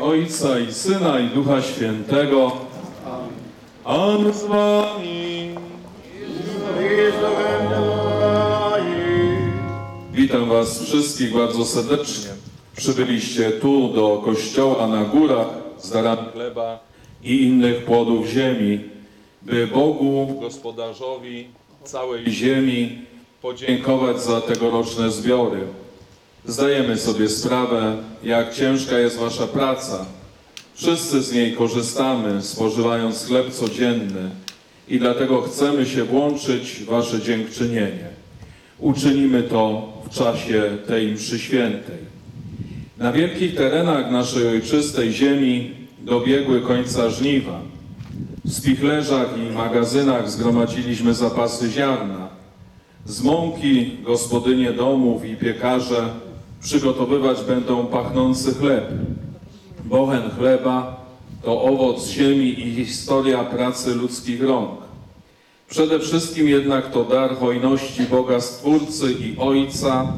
Ojca i Syna i Ducha Świętego. Amen z wami. Witam was wszystkich bardzo serdecznie. Przybyliście tu do kościoła na górach z darami chleba i innych płodów ziemi, by Bogu, gospodarzowi całej ziemi, podziękować za tegoroczne zbiory. Zdajemy sobie sprawę, jak ciężka jest wasza praca. Wszyscy z niej korzystamy, spożywając chleb codzienny i dlatego chcemy się włączyć w wasze dziękczynienie. Uczynimy to w czasie tej mszy świętej. Na wielkich terenach naszej ojczystej ziemi dobiegły końca żniwa. W spichlerzach i magazynach zgromadziliśmy zapasy ziarna. Z mąki gospodynie domów i piekarze przygotowywać będą pachnący chleb. Bochen chleba to owoc ziemi i historia pracy ludzkich rąk. Przede wszystkim jednak to dar hojności Boga Stwórcy i Ojca,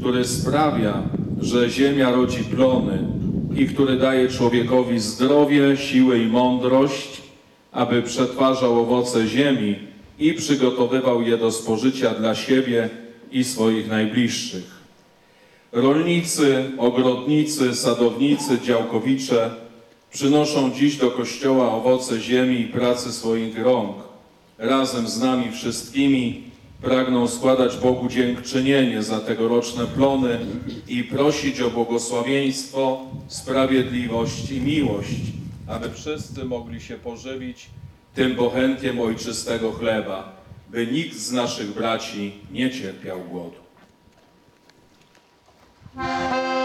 który sprawia, że ziemia rodzi plony i który daje człowiekowi zdrowie, siłę i mądrość, aby przetwarzał owoce ziemi i przygotowywał je do spożycia dla siebie i swoich najbliższych. Rolnicy, ogrodnicy, sadownicy, działkowicze przynoszą dziś do kościoła owoce ziemi i pracy swoich rąk. Razem z nami wszystkimi pragną składać Bogu dziękczynienie za tegoroczne plony i prosić o błogosławieństwo, sprawiedliwość i miłość, aby wszyscy mogli się pożywić tym bochenkiem ojczystego chleba, by nikt z naszych braci nie cierpiał głodu. Música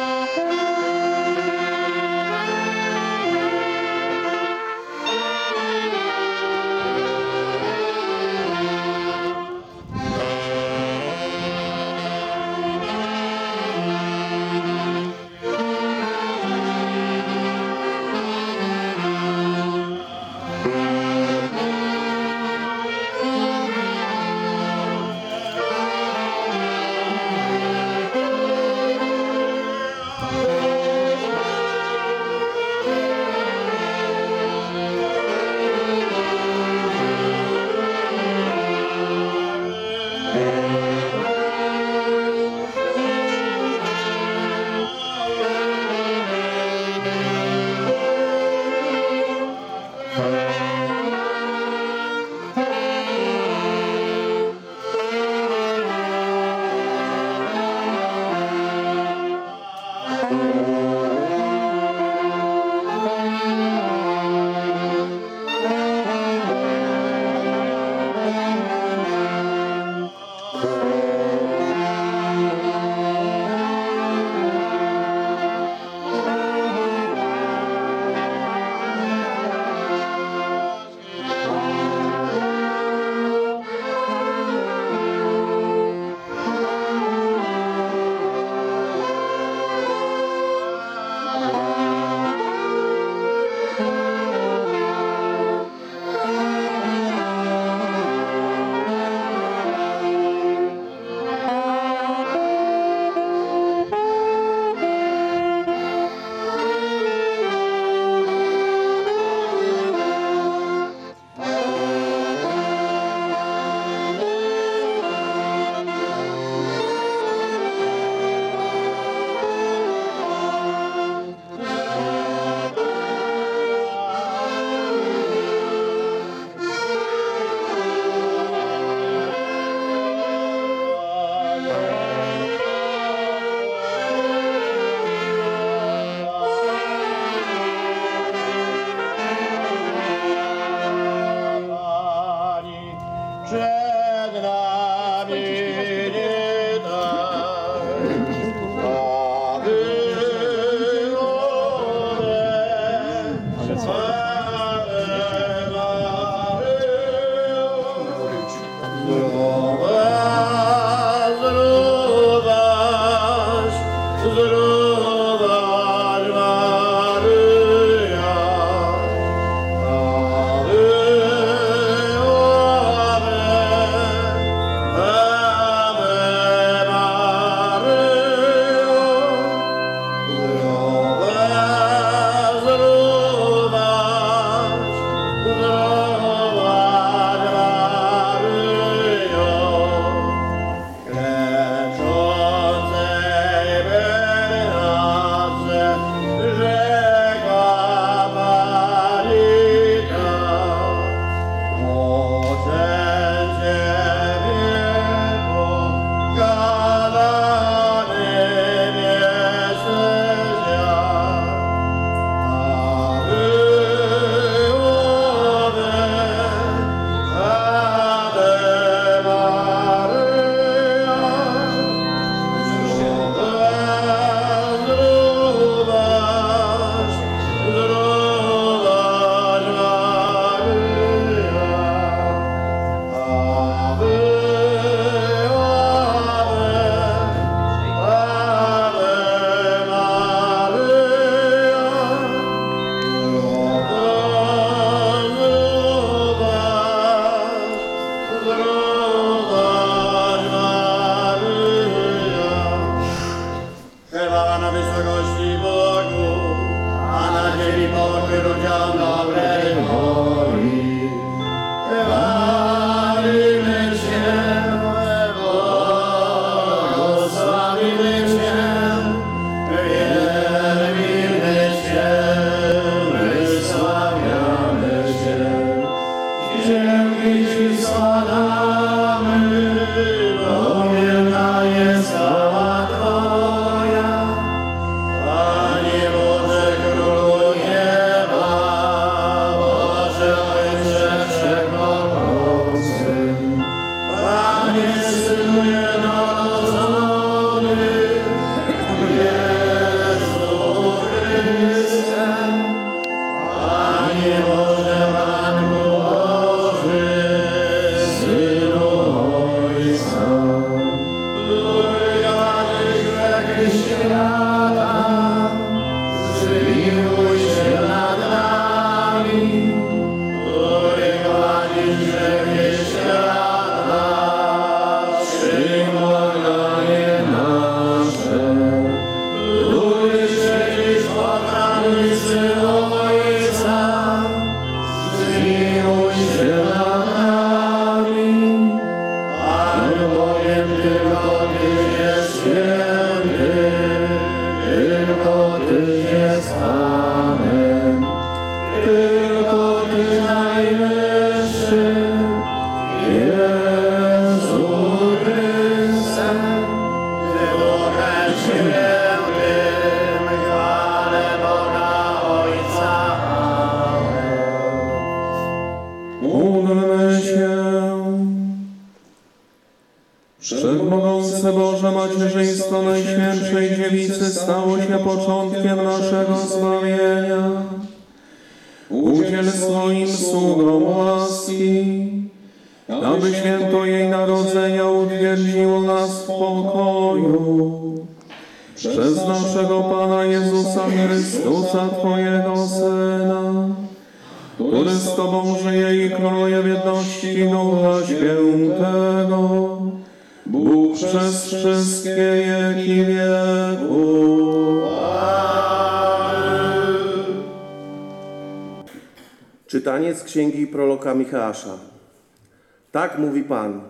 Pan.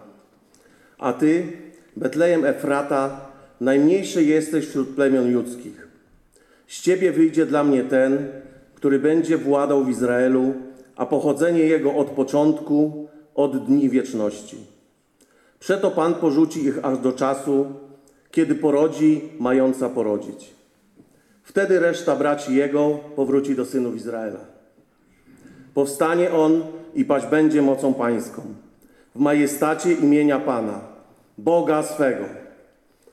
A ty, Betlejem Efrata, najmniejszy jesteś wśród plemion ludzkich. Z ciebie wyjdzie dla mnie ten, który będzie władał w Izraelu, a pochodzenie jego od początku, od dni wieczności. Przeto Pan porzuci ich aż do czasu, kiedy porodzi mająca porodzić. Wtedy reszta braci jego powróci do synów Izraela. Powstanie on i paść będzie mocą pańską, w majestacie imienia Pana, Boga swego.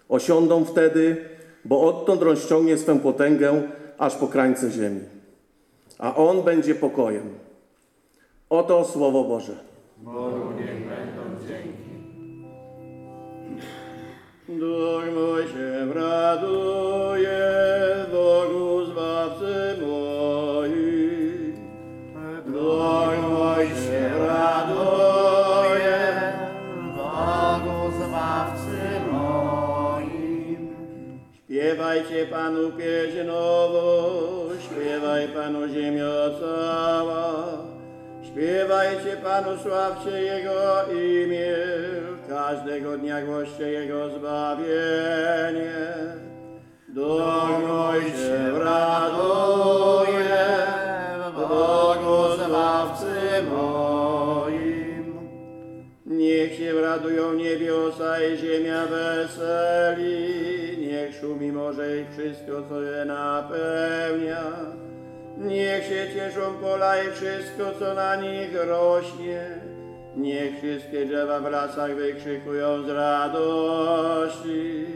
Osiądą wtedy, bo odtąd rozciągnie swą potęgę aż po krańce ziemi. A on będzie pokojem. Oto Słowo Boże. Duch mój się raduje, Bogu Zbawcy Śpiewajcie Panu pieśń nową, śpiewaj Panu ziemio cała. Śpiewajcie Panu, sławcie Jego imię, każdego dnia głoście Jego zbawienie. Mój się raduje, Bogu Zbawcy moim. Niech się radują niebiosa i ziemia weseli, szumi morze i wszystko, co je napełnia. Niech się cieszą pola i wszystko, co na nich rośnie. Niech wszystkie drzewa w lasach wykrzykują z radości.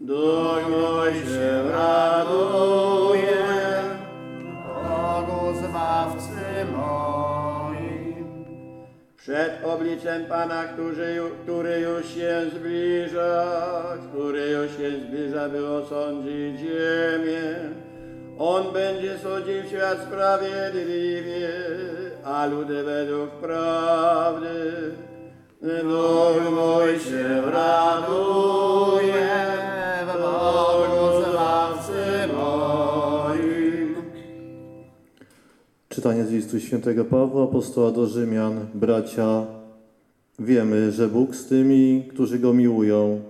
Duch mój się raduje, Bogu Zbawcy moim. Przed obliczem Pana, który, który już się zbliża, który już się zbliża, by osądzić ziemię. On będzie sądził świat sprawiedliwie, a ludy według prawdy. Duch listu świętego Pawła, apostoła do Rzymian. Bracia, wiemy, że Bóg z tymi, którzy Go miłują,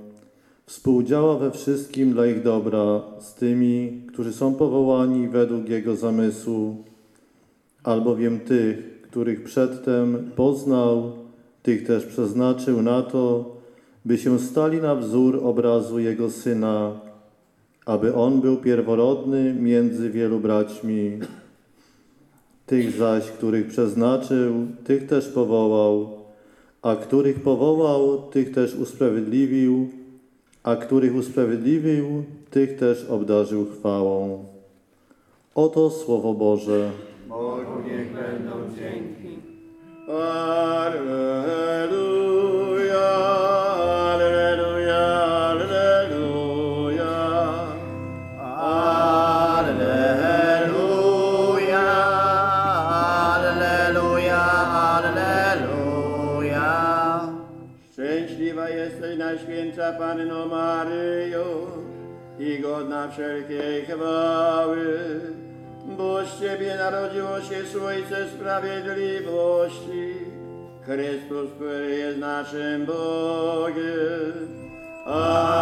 współdziała we wszystkim dla ich dobra, z tymi, którzy są powołani według Jego zamysłu, albowiem tych, których przedtem poznał, tych też przeznaczył na to, by się stali na wzór obrazu Jego Syna, aby On był pierworodny między wielu braćmi. Tych zaś, których przeznaczył, tych też powołał, a których powołał, tych też usprawiedliwił, a których usprawiedliwił, tych też obdarzył chwałą. Oto Słowo Boże. Bogu niech będą dzięki. Alleluja, alleluja, godna wszelkiej chwały, bo z Ciebie narodziło się Słońce Sprawiedliwości, Chrystus, który jest naszym Bogiem. Alleluja,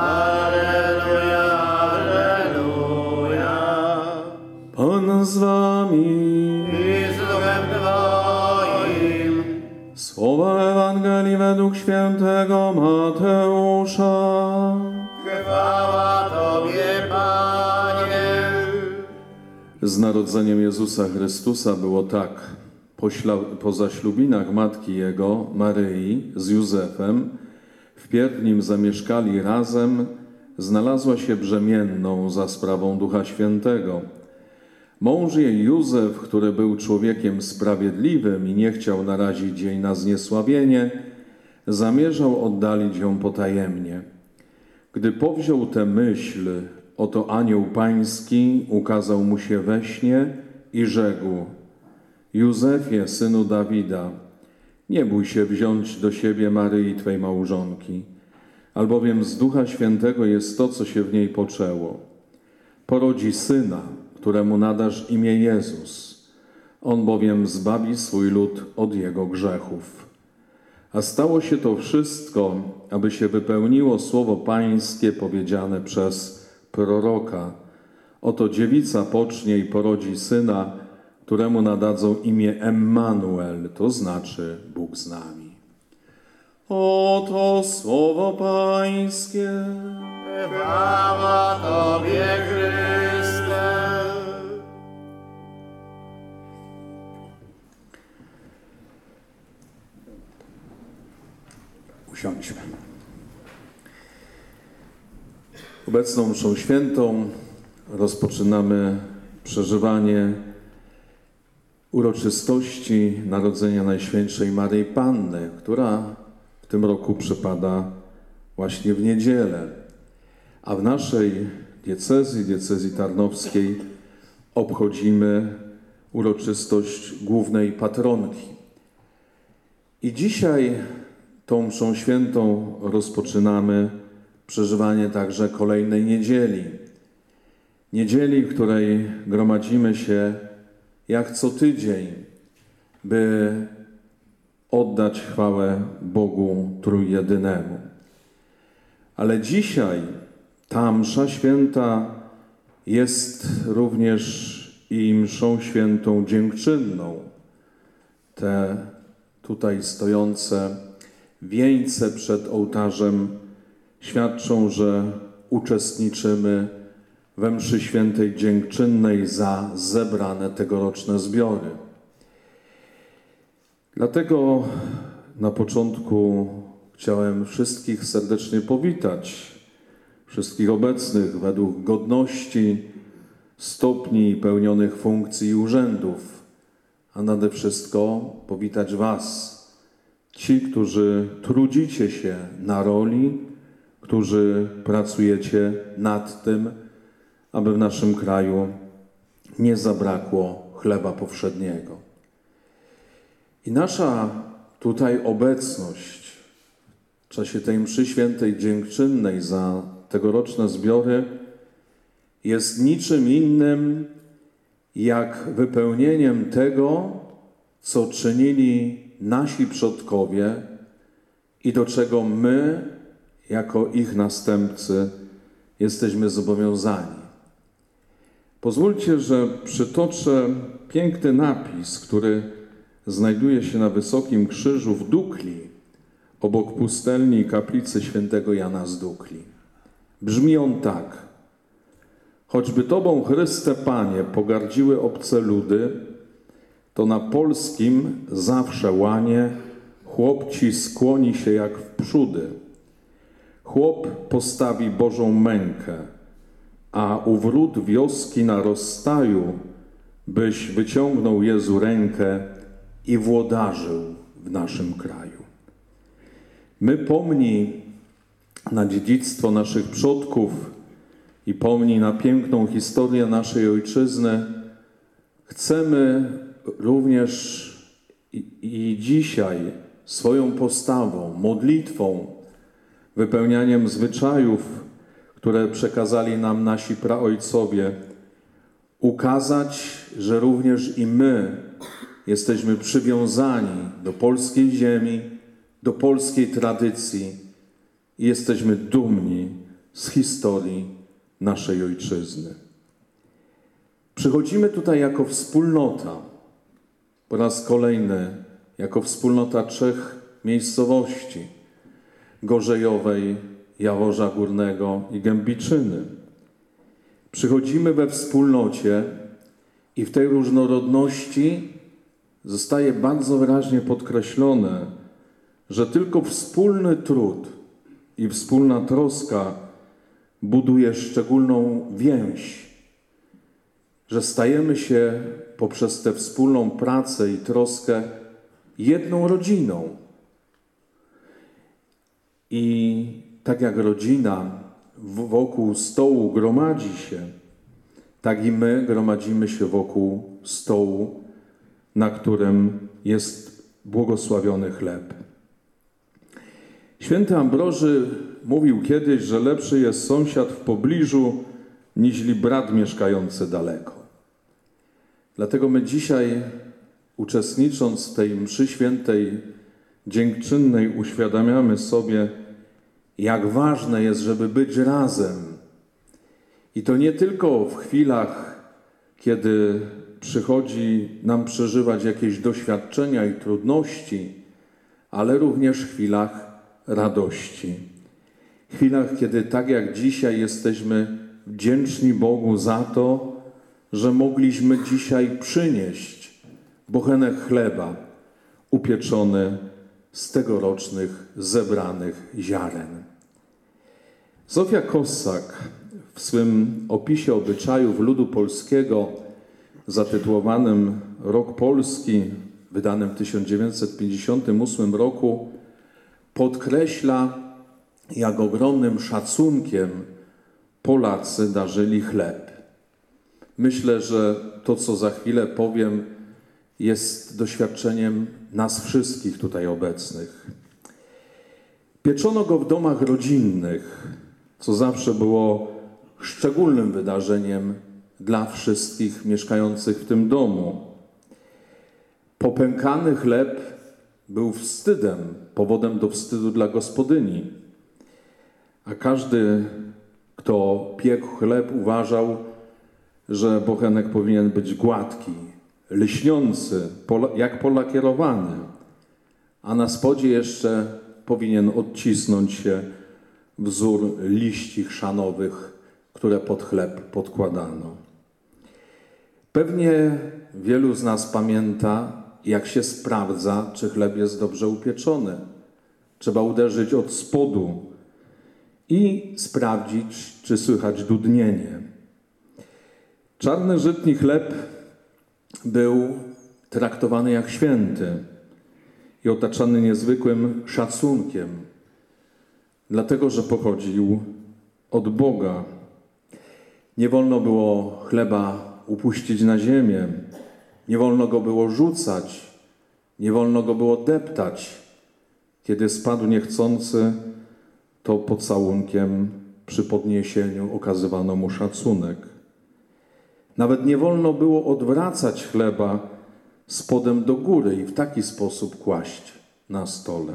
alleluja, alleluja. Pan z wami. Według świętego Mateusza. Chwała Tobie, Panie. Z narodzeniem Jezusa Chrystusa było tak. Po, po zaślubinach matki Jego, Maryi, z Józefem, wpierw nim zamieszkali razem, znalazła się brzemienną za sprawą Ducha Świętego. Mąż jej Józef, który był człowiekiem sprawiedliwym i nie chciał narazić jej na zniesławienie, zamierzał oddalić ją potajemnie. Gdy powziął tę myśl, oto anioł pański ukazał mu się we śnie i rzekł: Józefie, synu Dawida, nie bój się wziąć do siebie Maryi, twej małżonki, albowiem z Ducha Świętego jest to, co się w niej poczęło. Porodzi syna, któremu nadasz imię Jezus. On bowiem zbawi swój lud od jego grzechów. A stało się to wszystko, aby się wypełniło słowo Pańskie powiedziane przez proroka. Oto dziewica pocznie i porodzi syna, któremu nadadzą imię Emmanuel, to znaczy Bóg z nami. Oto słowo Pańskie. Chwała Tobie, Chryste. Usiądźmy. Obecną mszą świętą rozpoczynamy przeżywanie uroczystości Narodzenia Najświętszej Maryi Panny, która w tym roku przypada właśnie w niedzielę. A w naszej diecezji, diecezji tarnowskiej, obchodzimy uroczystość głównej patronki. I dzisiaj tą mszą świętą rozpoczynamy przeżywanie także kolejnej niedzieli. Niedzieli, w której gromadzimy się jak co tydzień, by oddać chwałę Bogu Trójjedynemu. Ale dzisiaj ta msza święta jest również i mszą świętą dziękczynną. Te tutaj stojące wieńce przed ołtarzem świadczą, że uczestniczymy we mszy świętej dziękczynnej za zebrane tegoroczne zbiory. Dlatego na początku chciałem wszystkich serdecznie powitać, wszystkich obecnych według godności, stopni pełnionych funkcji i urzędów, a nade wszystko powitać Was, ci, którzy trudzicie się na roli, którzy pracujecie nad tym, aby w naszym kraju nie zabrakło chleba powszedniego. I nasza tutaj obecność w czasie tej mszy świętej dziękczynnej za tegoroczne zbiory jest niczym innym jak wypełnieniem tego, co czynili nasi przodkowie i do czego my, jako ich następcy, jesteśmy zobowiązani. Pozwólcie, że przytoczę piękny napis, który znajduje się na Wysokim Krzyżu w Dukli, obok pustelni i kaplicy świętego Jana z Dukli. Brzmi on tak. Choćby Tobą, Chryste Panie, pogardziły obce ludy, to na polskim zawsze łanie chłop Ci skłoni się jak w przódy. Chłop postawi Bożą mękę, a u wrót wioski na rozstaju, byś wyciągnął Jezu rękę i włodarzył w naszym kraju. My pomni na dziedzictwo naszych przodków i pomni na piękną historię naszej ojczyzny, chcemy również i, dzisiaj swoją postawą, modlitwą, wypełnianiem zwyczajów, które przekazali nam nasi praojcowie, ukazać, że również i my jesteśmy przywiązani do polskiej ziemi, do polskiej tradycji i jesteśmy dumni z historii naszej ojczyzny. Przychodzimy tutaj jako wspólnota, po raz kolejny jako wspólnota trzech miejscowości Gorzejowej, Jaworza Górnego i Gębiczyny. Przychodzimy we wspólnocie i w tej różnorodności zostaje bardzo wyraźnie podkreślone, że tylko wspólny trud i wspólna troska buduje szczególną więź, że stajemy się poprzez tę wspólną pracę i troskę jedną rodziną. I tak jak rodzina wokół stołu gromadzi się, tak i my gromadzimy się wokół stołu, na którym jest błogosławiony chleb. Święty Ambroży mówił kiedyś, że lepszy jest sąsiad w pobliżu, niźli brat mieszkający daleko. Dlatego my dzisiaj, uczestnicząc w tej mszy świętej dziękczynnej, uświadamiamy sobie, jak ważne jest, żeby być razem. I to nie tylko w chwilach, kiedy przychodzi nam przeżywać jakieś doświadczenia i trudności, ale również w chwilach radości. Chwilach, kiedy tak jak dzisiaj jesteśmy wdzięczni Bogu za to, że mogliśmy dzisiaj przynieść bochenek chleba upieczony z tegorocznych zebranych ziaren. Zofia Kossak w swym opisie obyczajów ludu polskiego zatytułowanym Rok Polski, wydanym w 1958 roku, podkreśla, jak ogromnym szacunkiem Polacy darzyli chleb. Myślę, że to, co za chwilę powiem, jest doświadczeniem nas wszystkich tutaj obecnych. Pieczono go w domach rodzinnych, co zawsze było szczególnym wydarzeniem dla wszystkich mieszkających w tym domu. Popękany chleb był wstydem, powodem do wstydu dla gospodyni, a każdy, kto piekł chleb, uważał, że bochenek powinien być gładki, lśniący, jak polakierowany, a na spodzie jeszcze powinien odcisnąć się wzór liści chrzanowych, które pod chleb podkładano. Pewnie wielu z nas pamięta, jak się sprawdza, czy chleb jest dobrze upieczony. Trzeba uderzyć od spodu i sprawdzić, czy słychać dudnienie. Czarny żytni chleb był traktowany jak święty i otaczany niezwykłym szacunkiem, dlatego że pochodził od Boga. Nie wolno było chleba upuścić na ziemię, nie wolno go było rzucać, nie wolno go było deptać. Kiedy spadł niechcący, to pocałunkiem przy podniesieniu okazywano mu szacunek. Nawet nie wolno było odwracać chleba spodem do góry i w taki sposób kłaść na stole.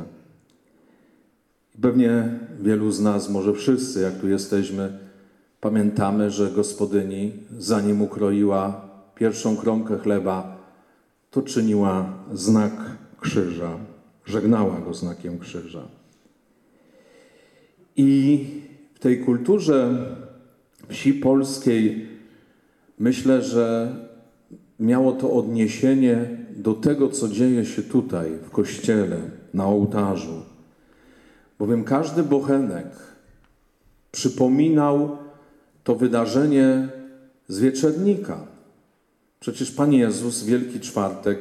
Pewnie wielu z nas, może wszyscy, jak tu jesteśmy, Pamiętamy, że gospodyni, zanim ukroiła pierwszą kromkę chleba, to czyniła znak krzyża, żegnała go znakiem krzyża. I w tej kulturze wsi polskiej myślę, że miało to odniesienie do tego, co dzieje się tutaj, w kościele, na ołtarzu. Bowiem każdy bochenek przypominał to wydarzenie z wieczernika. Przecież Pan Jezus, Wielki Czwartek,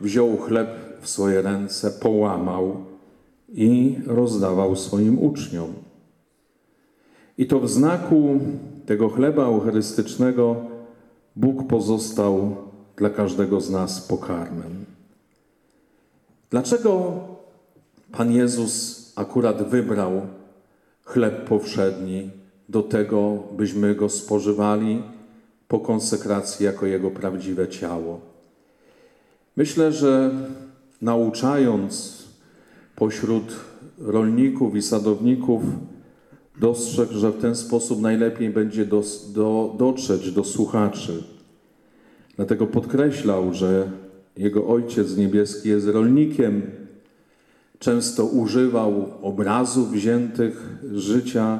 wziął chleb w swoje ręce, połamał i rozdawał swoim uczniom. I to w znaku tego chleba eucharystycznego Bóg pozostał dla każdego z nas pokarmem. Dlaczego Pan Jezus akurat wybrał chleb powszedni do tego, byśmy go spożywali po konsekracji jako Jego prawdziwe ciało? Myślę, że nauczając pośród rolników i sadowników, dostrzegł, że w ten sposób najlepiej będzie dos, do, dotrzeć do słuchaczy. Dlatego podkreślał, że jego Ojciec Niebieski jest rolnikiem. Często używał obrazów wziętych z życia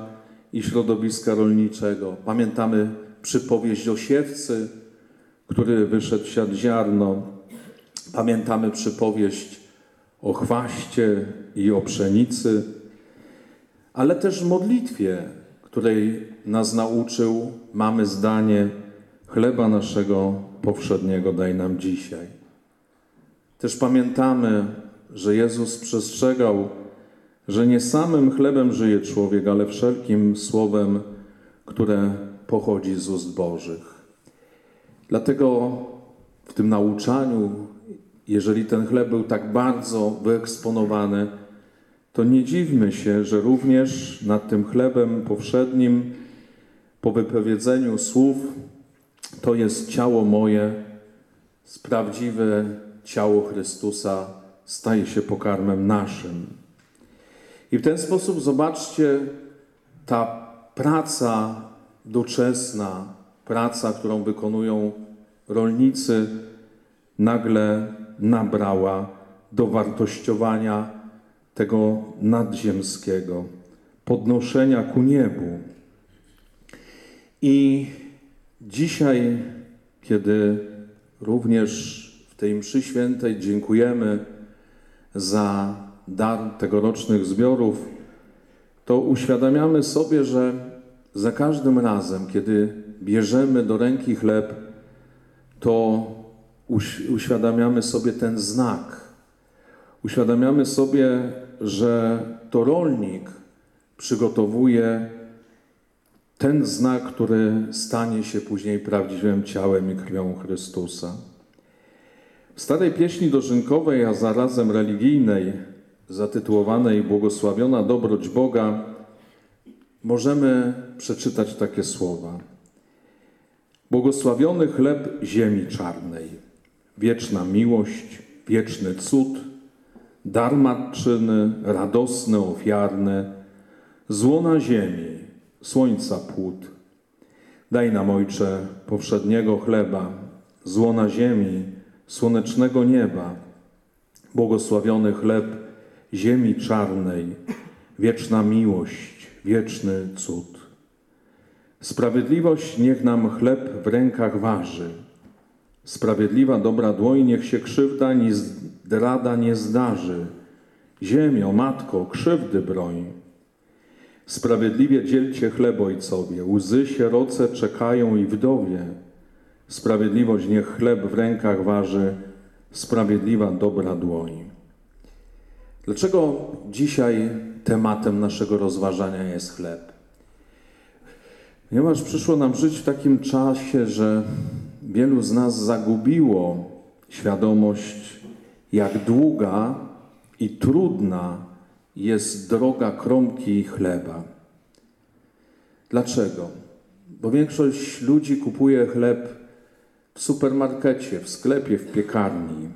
i środowiska rolniczego. Pamiętamy przypowieść o siewcy, który wyszedł siać ziarno. Pamiętamy przypowieść o chwaście i o pszenicy, ale też modlitwie, której nas nauczył, mamy zdanie: Chleba naszego powszedniego daj nam dzisiaj. Też pamiętamy, że Jezus przestrzegał, że nie samym chlebem żyje człowiek, ale wszelkim słowem, które pochodzi z ust Bożych. Dlatego w tym nauczaniu, jeżeli ten chleb był tak bardzo wyeksponowany, to nie dziwmy się, że również nad tym chlebem powszednim, po wypowiedzeniu słów, to jest ciało moje, prawdziwe ciało Chrystusa staje się pokarmem naszym. I w ten sposób zobaczcie, ta praca doczesna, praca, którą wykonują rolnicy, nagle nabrała dowartościowania tego nadziemskiego, podnoszenia ku niebu. I dzisiaj, kiedy również w tej mszy świętej dziękujemy za dar tegorocznych zbiorów, to uświadamiamy sobie, że za każdym razem, kiedy bierzemy do ręki chleb, to uś- uświadamiamy sobie ten znak. Uświadamiamy sobie, że to rolnik przygotowuje ten znak, który stanie się później prawdziwym ciałem i krwią Chrystusa. W starej pieśni dożynkowej, a zarazem religijnej, zatytułowanej Błogosławiona dobroć Boga, możemy przeczytać takie słowa. Błogosławiony chleb ziemi czarnej, wieczna miłość, wieczny cud, dar matczyny, radosny, ofiarny, złona ziemi, słońca płód. Daj nam, Ojcze, powszedniego chleba, złona ziemi, słonecznego nieba, błogosławiony chleb ziemi czarnej, wieczna miłość, wieczny cud. Sprawiedliwość niech nam chleb w rękach waży. Sprawiedliwa dobra dłoń niech się krzywda ni zdrada nie zdarzy. Ziemio, matko, krzywdy broń. Sprawiedliwie dzielcie chleb ojcowie, łzy sieroce czekają i wdowie. Sprawiedliwość niech chleb w rękach waży, sprawiedliwa dobra dłoń. Dlaczego dzisiaj tematem naszego rozważania jest chleb? Ponieważ przyszło nam żyć w takim czasie, że wielu z nas zagubiło świadomość, jak długa i trudna jest droga kromki chleba. Dlaczego? Bo większość ludzi kupuje chleb w supermarkecie, w sklepie, w piekarni.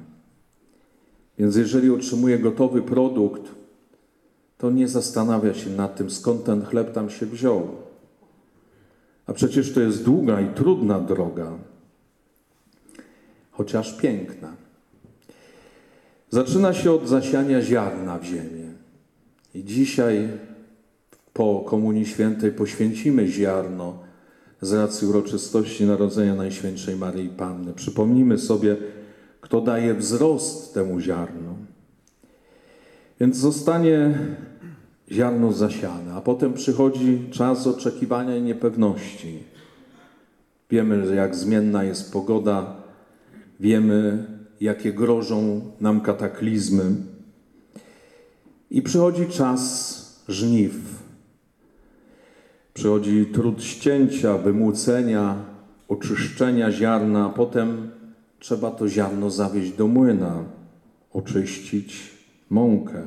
Więc jeżeli otrzymuje gotowy produkt, to nie zastanawia się nad tym, skąd ten chleb tam się wziął. A przecież to jest długa i trudna droga, chociaż piękna. Zaczyna się od zasiania ziarna w ziemię. I dzisiaj po Komunii Świętej poświęcimy ziarno z racji uroczystości Narodzenia Najświętszej Maryi Panny. Przypomnimy sobie, kto daje wzrost temu ziarnu. Więc zostanie ziarno zasiane, a potem przychodzi czas oczekiwania i niepewności. Wiemy, jak zmienna jest pogoda, wiemy, jakie grożą nam kataklizmy. I przychodzi czas żniw. Przychodzi trud ścięcia, wymłócenia, oczyszczenia ziarna, a potem trzeba to ziarno zawieźć do młyna, oczyścić mąkę.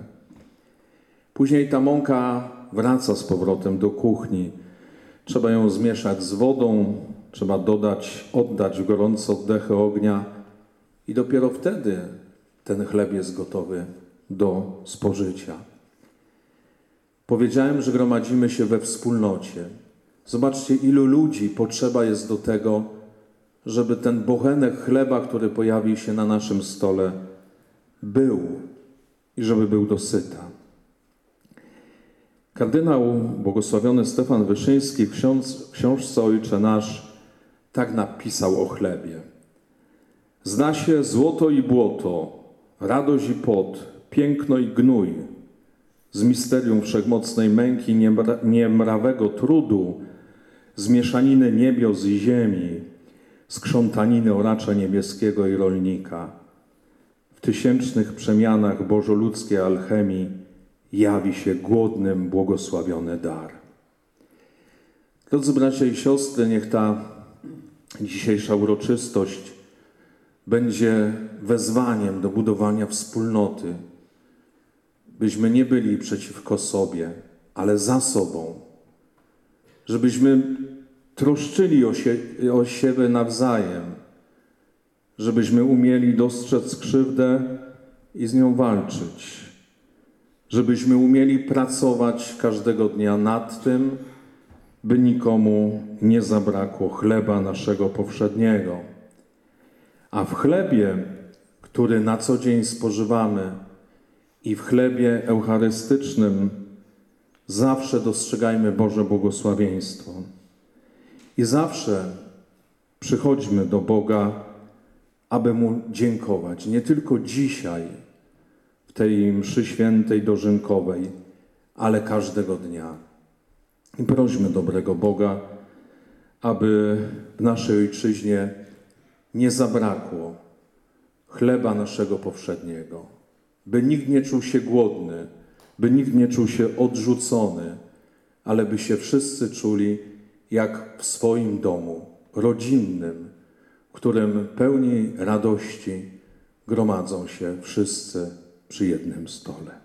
Później ta mąka wraca z powrotem do kuchni. Trzeba ją zmieszać z wodą, trzeba dodać, oddać w gorące oddechy ognia i dopiero wtedy ten chleb jest gotowy do spożycia. Powiedziałem, że gromadzimy się we wspólnocie. Zobaczcie, ilu ludzi potrzeba jest do tego, żeby ten bochenek chleba, który pojawi się na naszym stole, był i żeby był dosyta. Kardynał błogosławiony Stefan Wyszyński w książ- książce Ojcze Nasz tak napisał o chlebie. Zna się złoto i błoto, radość i pot, piękno i gnój. Z misterium wszechmocnej męki niemra- niemrawego trudu, z mieszaniny niebios i ziemi, z krzątaniny oracza niebieskiego i rolnika. W tysięcznych przemianach bożoludzkiej alchemii jawi się głodnym błogosławiony dar. Drodzy bracia i siostry, niech ta dzisiejsza uroczystość będzie wezwaniem do budowania wspólnoty, byśmy nie byli przeciwko sobie, ale za sobą, żebyśmy troszczyli o, sie, o siebie nawzajem, żebyśmy umieli dostrzec krzywdę i z nią walczyć, żebyśmy umieli pracować każdego dnia nad tym, by nikomu nie zabrakło chleba naszego powszedniego. A w chlebie, który na co dzień spożywamy, i w chlebie eucharystycznym zawsze dostrzegajmy Boże błogosławieństwo. I zawsze przychodźmy do Boga, aby Mu dziękować. Nie tylko dzisiaj, w tej mszy świętej dożynkowej, ale każdego dnia. I prośmy dobrego Boga, aby w naszej ojczyźnie nie zabrakło chleba naszego powszedniego, by nikt nie czuł się głodny, by nikt nie czuł się odrzucony, ale by się wszyscy czuli jak w swoim domu, rodzinnym, w którym pełni radości gromadzą się wszyscy przy jednym stole.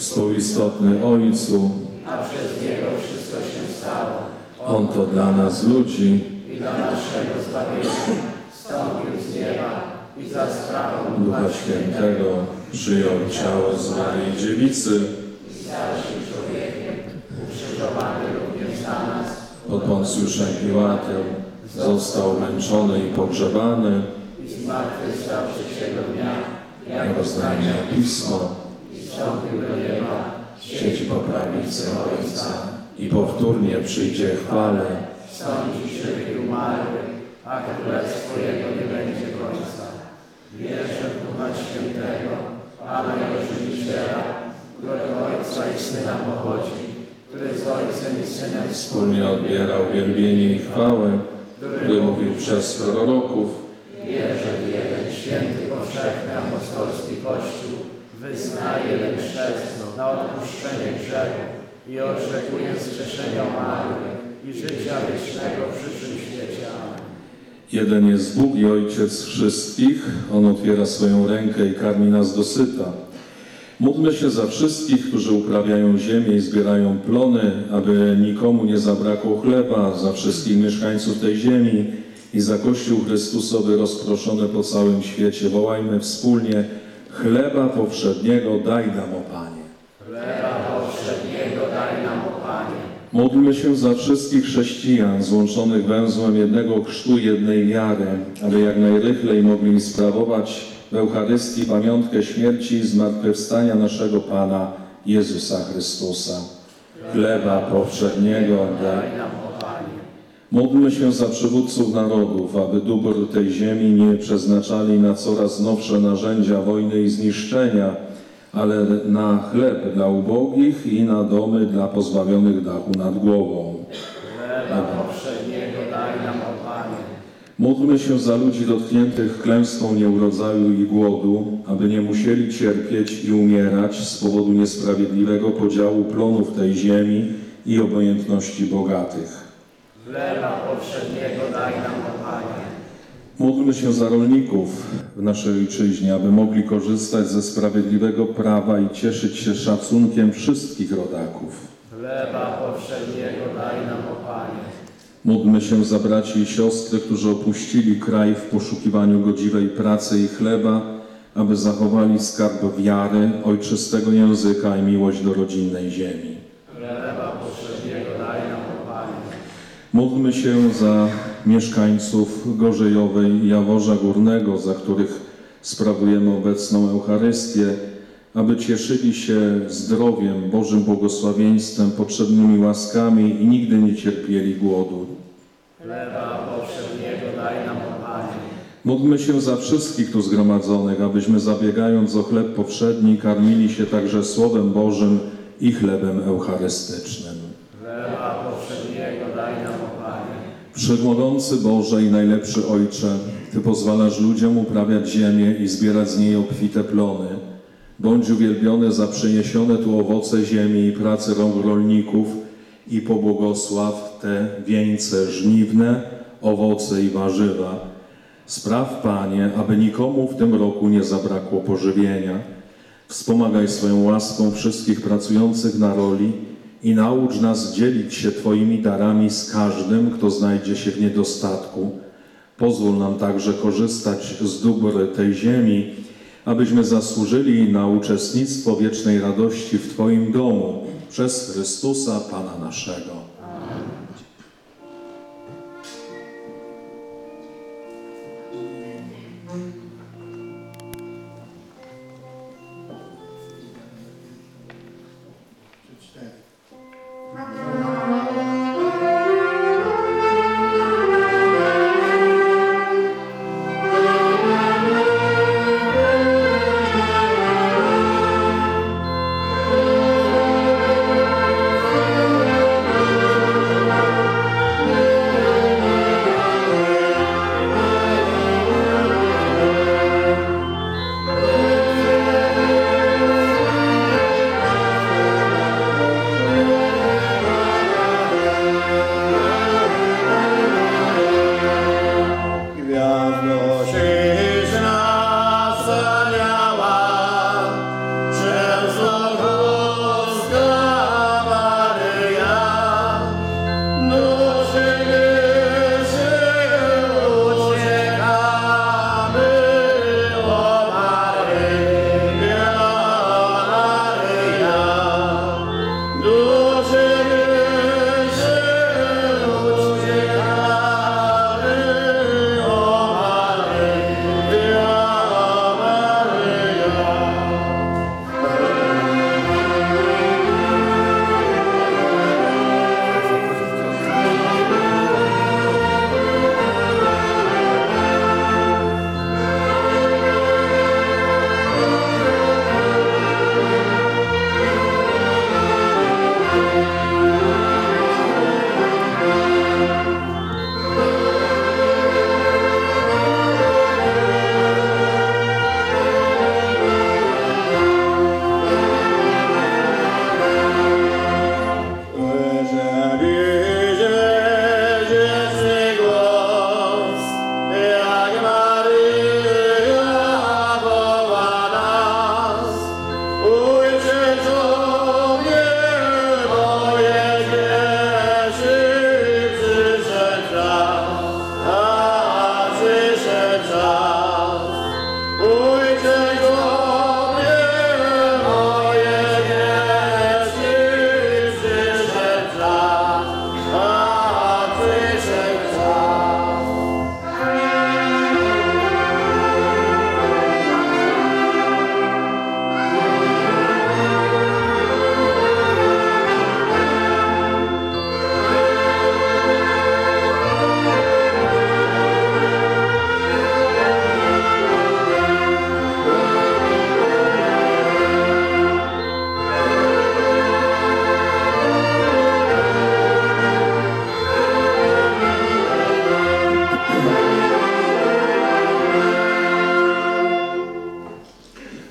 współistotny Ojcu, a przez Niego wszystko się stało. On to dla nas ludzi i dla naszego zbawienia wstąpił z nieba i za sprawą Ducha Świętego przyjął ciało z Maryi Dziewicy pod Poncjuszem Piłatem, został męczony i pogrzebany. I zmartwychwstał trzeciego dnia, jak oznajmia Pismo. Wstąpił do nieba, siedzi po prawicy Ojca i powtórnie przyjdzie chwale. Sądzić żywych i umarłych a królestwo Jego nie będzie końca. Wierzę w Ducha Świętego, Pana i Ożywiciela, którego Ojca i Syna pochodzi, który z Ojcem i Synem Wspólnie odbierał wielbienie i chwałę, który mówił przez proroków, Wierzę w jeden święty, powszechny, apostolski Kościół, wyznaję jeden chrzest na odpuszczenie grzechu i oczekuję zgrzeszenia umarłych i życia wiecznego w przyszłym świecie. Amen. Jeden jest Bóg i Ojciec wszystkich. On otwiera swoją rękę i karmi nas dosyta. Módlmy się za wszystkich, którzy uprawiają ziemię i zbierają plony, aby nikomu nie zabrakło chleba, za wszystkich mieszkańców tej ziemi i za Kościół Chrystusowy rozproszony po całym świecie. Wołajmy wspólnie, chleba powszedniego daj nam, o Panie. Chleba powszedniego daj nam, Panie. Módlmy się za wszystkich chrześcijan złączonych węzłem jednego chrztu, jednej wiary, aby jak najrychlej mogli sprawować w Eucharystii pamiątkę śmierci i zmartwychwstania naszego Pana Jezusa Chrystusa. Chleba powszedniego daj. Nam, Panie. Módlmy się za przywódców narodów, aby dóbr tej ziemi nie przeznaczali na coraz nowsze narzędzia wojny i zniszczenia, ale na chleb dla ubogich i na domy dla pozbawionych dachu nad głową. Chleba powszedniego daj nam, o Panie. Módlmy się za ludzi dotkniętych klęską nieurodzaju i głodu, aby nie musieli cierpieć i umierać z powodu niesprawiedliwego podziału plonów tej ziemi i obojętności bogatych. Chleba powszedniego daj nam, o Panie. Módlmy się za rolników w naszej ojczyźnie, aby mogli korzystać ze sprawiedliwego prawa i cieszyć się szacunkiem wszystkich rodaków. Chleba powszedniego daj nam, o Panie. Módlmy się za braci i siostry, którzy opuścili kraj w poszukiwaniu godziwej pracy i chleba, aby zachowali skarb wiary, ojczystego języka i miłość do rodzinnej ziemi. Chleba powszedniego daj nam, o Panie. Módlmy się za mieszkańców Gorzejowej i Jaworza Górnego, za których sprawujemy obecną Eucharystię, aby cieszyli się zdrowiem, Bożym błogosławieństwem, potrzebnymi łaskami i nigdy nie cierpieli głodu. Chleba powszedniego daj nam, Panie. Módlmy się za wszystkich tu zgromadzonych, abyśmy zabiegając o chleb powszedni karmili się także Słowem Bożym i chlebem eucharystycznym. Chleba powszedniego daj nam, o Panie. Wszechmogący Boże i najlepszy Ojcze, Ty pozwalasz ludziom uprawiać ziemię i zbierać z niej obfite plony. Bądź uwielbiony za przyniesione tu owoce ziemi i pracy rąk rolników i pobłogosław te wieńce żniwne, owoce i warzywa. Spraw, Panie, aby nikomu w tym roku nie zabrakło pożywienia. Wspomagaj swoją łaską wszystkich pracujących na roli i naucz nas dzielić się Twoimi darami z każdym, kto znajdzie się w niedostatku. Pozwól nam także korzystać z dóbr tej ziemi, abyśmy zasłużyli na uczestnictwo wiecznej radości w Twoim domu przez Chrystusa Pana naszego.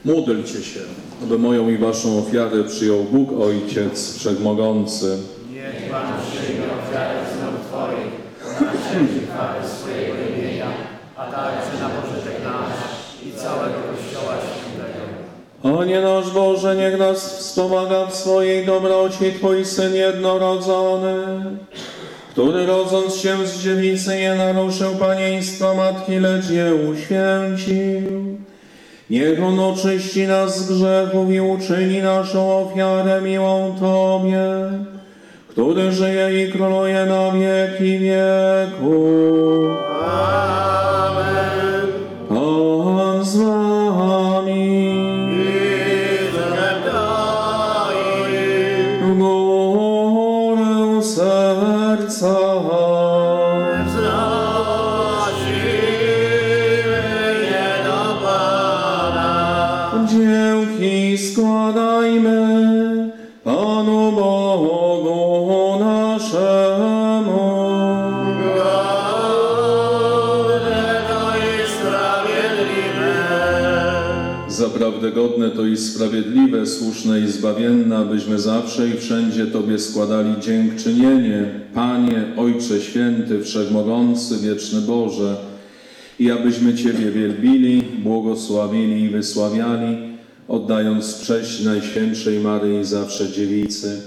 Módlcie się, aby moją i waszą ofiarę przyjął Bóg Ojciec Wszechmogący. Niech Pan przyjmie ofiarę znów Twoich, na chwały swojego imienia, a także na pożytek nasz i całego Kościoła Świętego. Panie nasz Boże, niech nas wspomaga w swojej dobroci Twój Syn jednorodzony, który rodząc się z dziewicy nie naruszył panieństwa Matki, lecz je uświęcił. On oczyści nas z grzechów i uczyni naszą ofiarę miłą Tobie, który żyje i króluje na wieki wieków. To i sprawiedliwe, słuszne i zbawienne, abyśmy zawsze i wszędzie Tobie składali dziękczynienie, Panie, Ojcze Święty, Wszechmogący, Wieczny Boże, i abyśmy Ciebie wielbili, błogosławili i wysławiali, oddając cześć Najświętszej Maryi zawsze Dziewicy.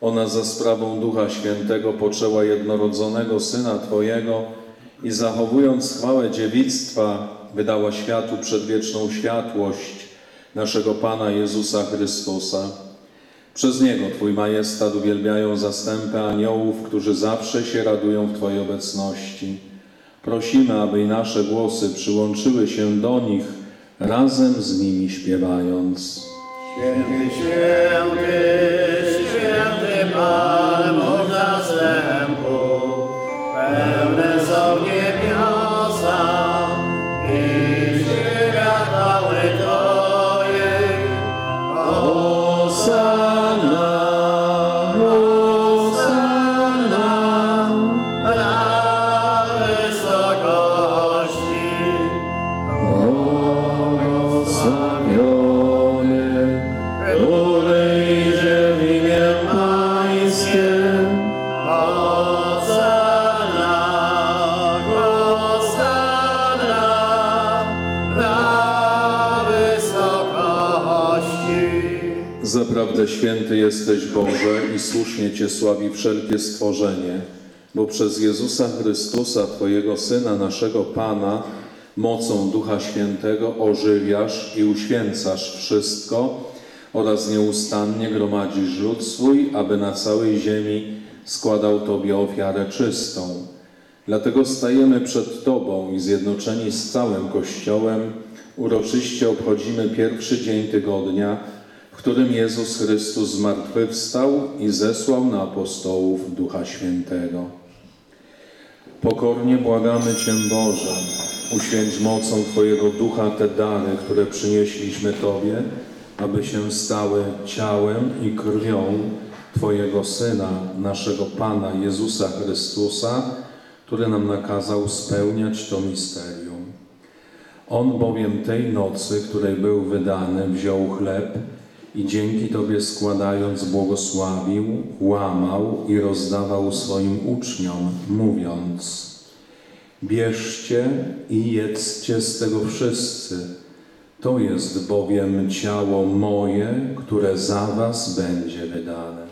Ona za sprawą Ducha Świętego poczęła jednorodzonego Syna Twojego i zachowując chwałę dziewictwa, wydała światu przedwieczną światłość naszego Pana Jezusa Chrystusa. Przez Niego Twój majestat uwielbiają zastępy aniołów, którzy zawsze się radują w Twojej obecności. Prosimy, aby i nasze głosy przyłączyły się do nich, razem z nimi śpiewając. Święty, święty, wszelkie stworzenie, bo przez Jezusa Chrystusa, Twojego Syna, naszego Pana, mocą Ducha Świętego ożywiasz i uświęcasz wszystko oraz nieustannie gromadzisz lud swój, aby na całej ziemi składał Tobie ofiarę czystą. Dlatego stajemy przed Tobą i zjednoczeni z całym Kościołem uroczyście obchodzimy pierwszy dzień tygodnia, którym Jezus Chrystus zmartwychwstał i zesłał na apostołów Ducha Świętego. Pokornie błagamy Cię, Boże, uświęć mocą Twojego Ducha te dary, które przynieśliśmy Tobie, aby się stały ciałem i krwią Twojego Syna, naszego Pana Jezusa Chrystusa, który nam nakazał spełniać to misterium. On bowiem tej nocy, której był wydany, wziął chleb i dzięki Tobie składając błogosławił, łamał i rozdawał swoim uczniom, mówiąc Bierzcie i jedzcie z tego wszyscy. To jest bowiem ciało moje, które za Was będzie wydane.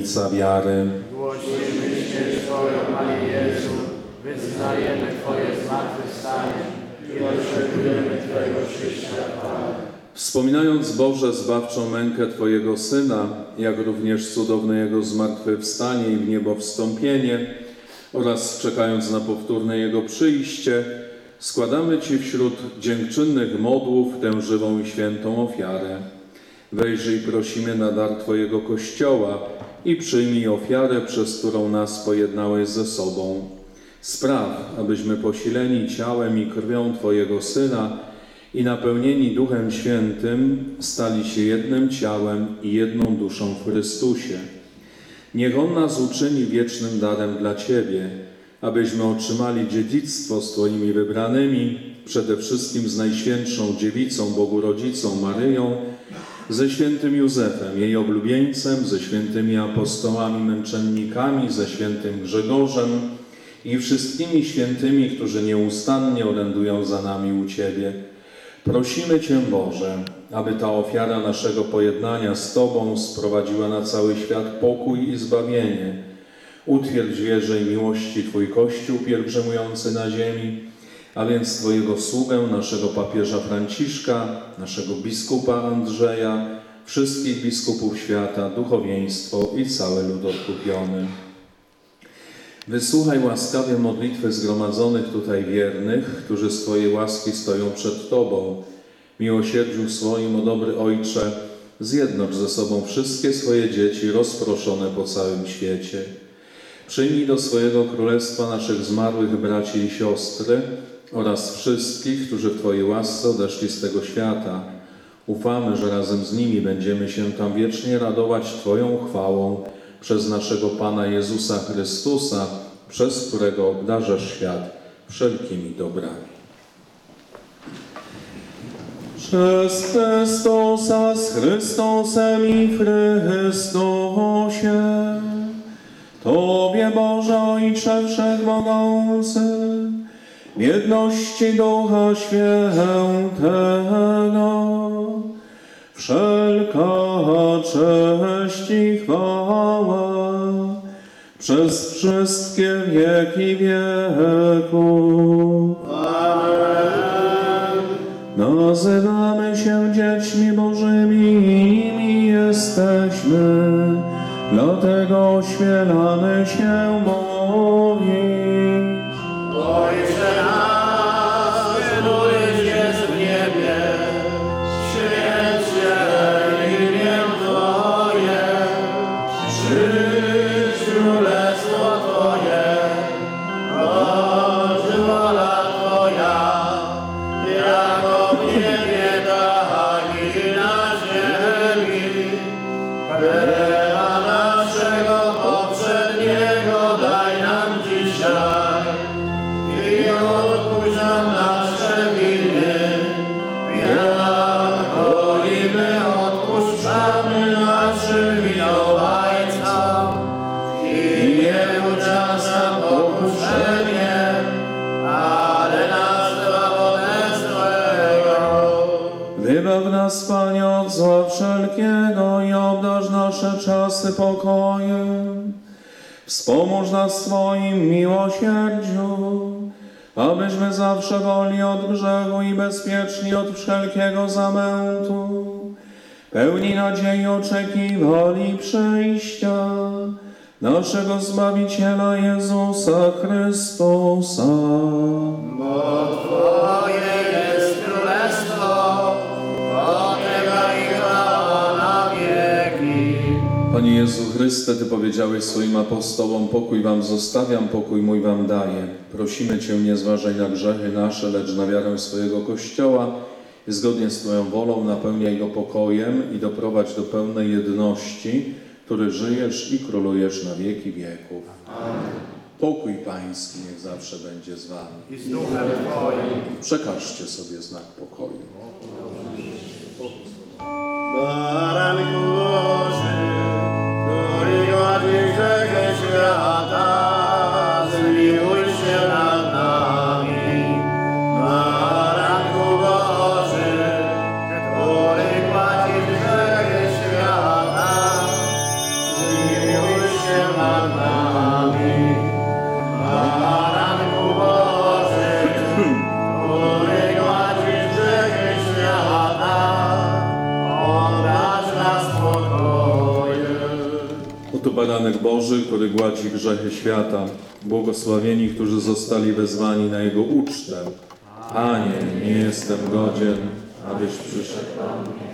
Tajemnica wiary. Głosimy Twoją, Panie Jezu, wyznajemy Twoje zmartwychwstanie i oczekujemy Twojego przyjścia. Wspominając Boże zbawczą mękę Twojego Syna, jak również cudowne Jego zmartwychwstanie i w niebo wstąpienie oraz czekając na powtórne Jego przyjście, składamy Ci wśród dziękczynnych modłów tę żywą i świętą ofiarę. Wejrzyj prosimy na dar Twojego Kościoła i przyjmij ofiarę, przez którą nas pojednałeś ze sobą. Spraw, abyśmy posileni ciałem i krwią Twojego Syna i napełnieni Duchem Świętym stali się jednym ciałem i jedną duszą w Chrystusie. Niech On nas uczyni wiecznym darem dla Ciebie, abyśmy otrzymali dziedzictwo z Twoimi wybranymi, przede wszystkim z Najświętszą Dziewicą Bogu Rodzicą Maryją, ze świętym Józefem, jej oblubieńcem, ze świętymi apostołami męczennikami, ze świętym Grzegorzem i wszystkimi świętymi, którzy nieustannie orędują za nami u Ciebie. Prosimy Cię, Boże, aby ta ofiara naszego pojednania z Tobą sprowadziła na cały świat pokój i zbawienie. Utwierdź wierze i miłości Twój Kościół pielgrzymujący na ziemi, a więc Twojego sługę, naszego papieża Franciszka, naszego biskupa Andrzeja, wszystkich biskupów świata, duchowieństwo i cały lud odkupiony. Wysłuchaj łaskawie modlitwy zgromadzonych tutaj wiernych, którzy z Twojej łaski stoją przed Tobą. Miłosierdziu swoim, o dobry Ojcze, zjednocz ze sobą wszystkie swoje dzieci rozproszone po całym świecie. Przyjmij do swojego królestwa naszych zmarłych braci i siostry oraz wszystkich, którzy w Twojej łasce odeszli z tego świata. Ufamy, że razem z nimi będziemy się tam wiecznie radować Twoją chwałą przez naszego Pana Jezusa Chrystusa, przez którego obdarzasz świat wszelkimi dobrami. Przez Chrystusa, z Chrystusem i Chrystusie, Tobie Boże Ojcze Wszechmogący, jedności Ducha Świętego, wszelka cześć i chwała przez wszystkie wieki wieków. Nazywamy się dziećmi Bożymi i nimi jesteśmy, dlatego ośmielamy się mówić. Nas w Twoim miłosierdziu, abyśmy zawsze wolni od grzechu i bezpieczni od wszelkiego zamętu, pełni nadziei oczekiwali przyjścia naszego Zbawiciela Jezusa Chrystusa. Jezu Chryste, Ty powiedziałeś swoim apostołom, pokój Wam zostawiam, pokój mój Wam daję. Prosimy Cię, nie zważaj na grzechy nasze, lecz na wiarę swojego Kościoła i zgodnie z Twoją wolą napełniaj go pokojem i doprowadź do pełnej jedności, który żyjesz i królujesz na wieki wieków. Pokój Pański niech zawsze będzie z Wami. I z duchem Twoim. Przekażcie sobie znak pokoju. Baranku baranek Boży, który gładzi grzechy świata. Błogosławieni, którzy zostali wezwani na Jego ucztę. Panie, nie jestem godzien, abyś przyszedł. który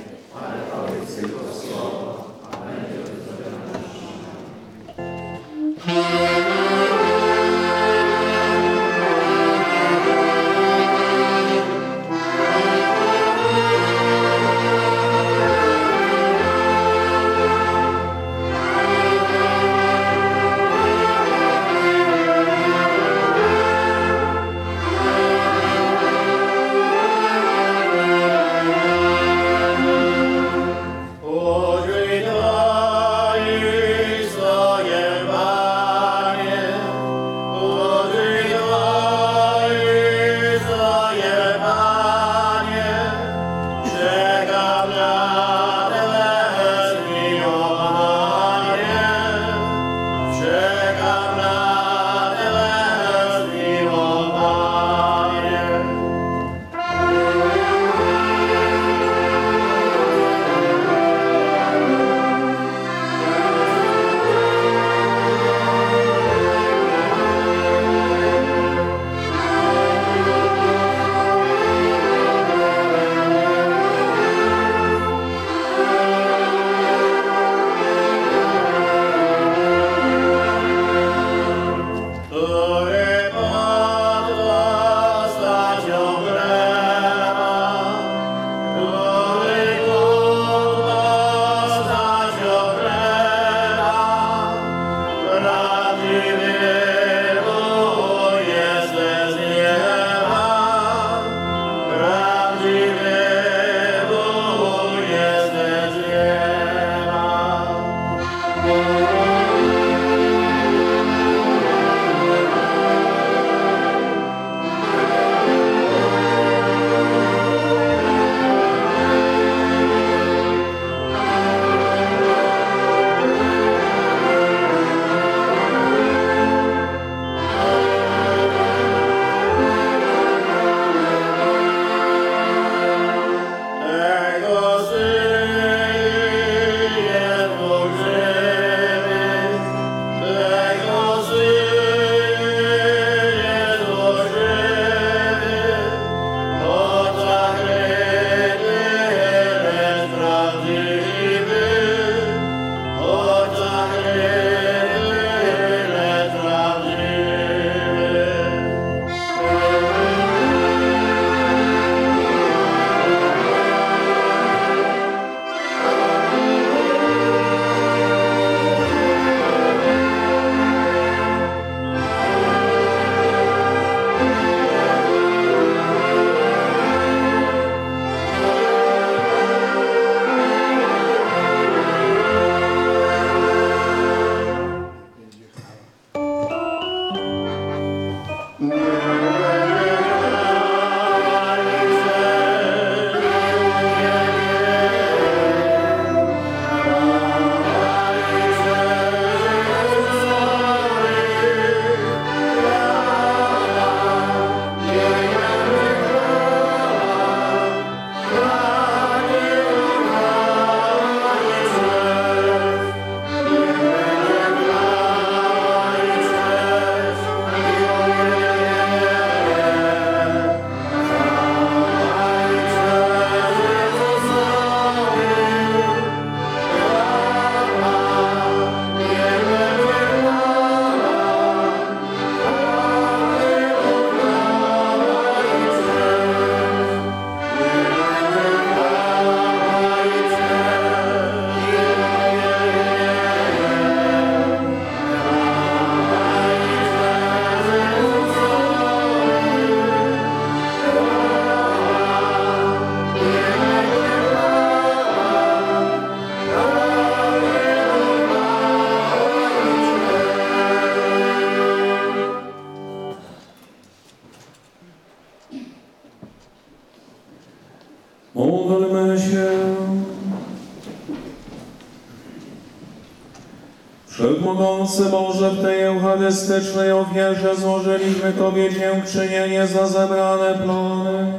Wszechmogący Boże, w tej eucharystycznej ofierze złożyliśmy Tobie dziękczynienie za zebrane plony.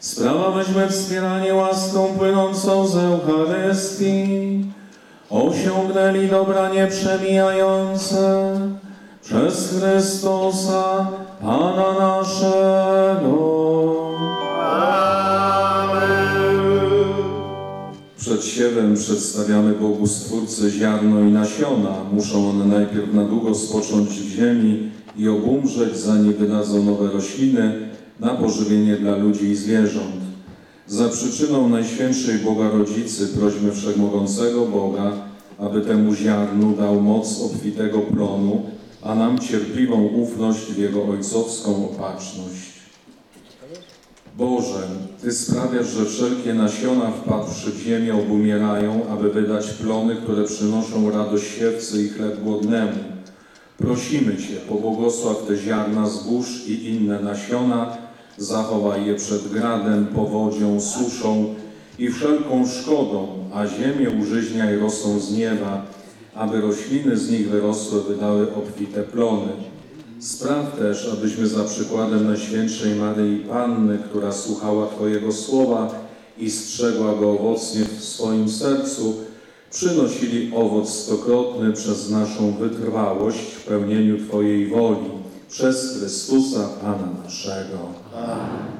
Sprawa weźmy wspieranie łaską płynącą z Eucharystii osiągnęli dobra nieprzemijające przez Chrystusa, Pana naszego. Przedstawiamy Bogu Stwórcy ziarno i nasiona. Muszą one najpierw na długo spocząć w ziemi i obumrzeć, zanim wydadzą nowe rośliny na pożywienie dla ludzi i zwierząt. Za przyczyną Najświętszej Boga Rodzicy prośmy Wszechmogącego Boga, aby temu ziarnu dał moc obfitego plonu, a nam cierpliwą ufność w Jego ojcowską opatrzność. Boże, Ty sprawiasz, że wszelkie nasiona wpadłszy w ziemię obumierają, aby wydać plony, które przynoszą radość siewcy i chleb głodnemu. Prosimy Cię, pobłogosław te ziarna zbóż i inne nasiona, zachowaj je przed gradem, powodzią, suszą i wszelką szkodą, a ziemię użyźniaj rosą z nieba, aby rośliny z nich wyrosłe wydały obfite plony. Spraw też, abyśmy za przykładem Najświętszej Maryi Panny, która słuchała Twojego słowa i strzegła go owocnie w swoim sercu, przynosili owoc stokrotny przez naszą wytrwałość w pełnieniu Twojej woli, przez Chrystusa Pana naszego. Niech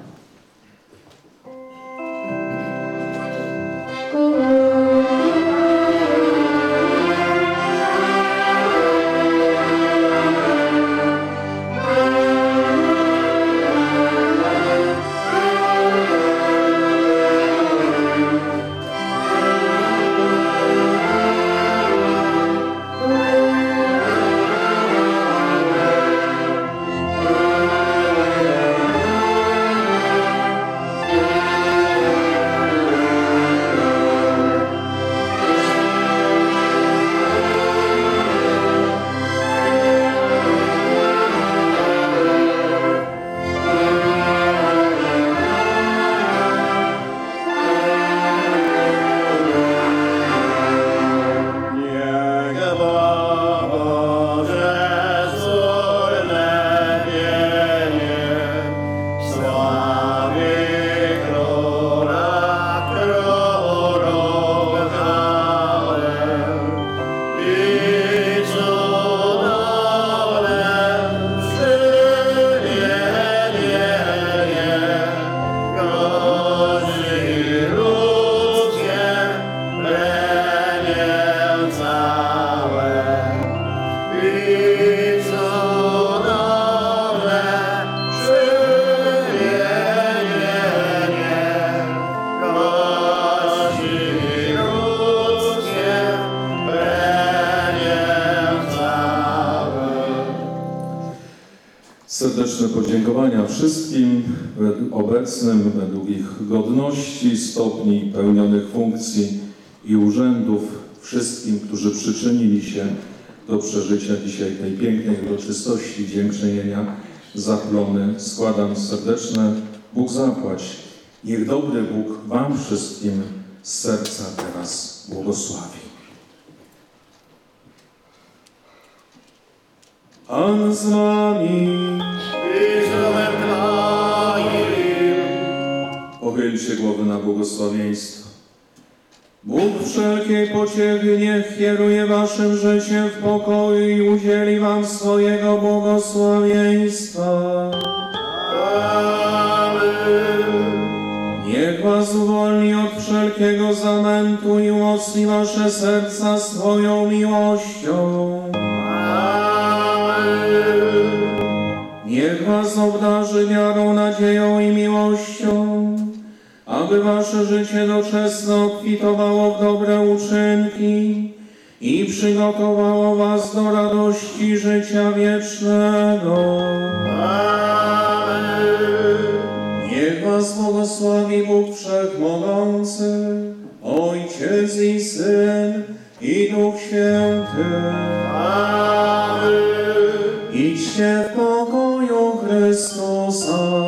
Serdeczne podziękowania wszystkim obecnym według ich godności, stopni pełnionych funkcji i urzędów, wszystkim, którzy przyczynili się do przeżycia dzisiaj tej pięknej uroczystości dziękczynienia za plony. Składam serdeczne Bóg zapłać. Niech dobry Bóg Wam wszystkim z serca teraz błogosławi. Pan z Wami. Pochylcie głowy na błogosławieństwo. Bóg wszelkiej pociechy niech kieruje waszym życiem w pokoju i udzieli wam swojego błogosławieństwa. Niech was uwolni od wszelkiego zamętu i umocni wasze serca swoją miłością. Niech was obdarzy wiarą, nadzieją i miłością, aby wasze życie doczesne obfitowało w dobre uczynki i przygotowało was do radości życia wiecznego. Niech was błogosławi Bóg Wszechmogący, Ojciec i Syn i Duch Święty. Idźcie w pokoju Christus. Amen.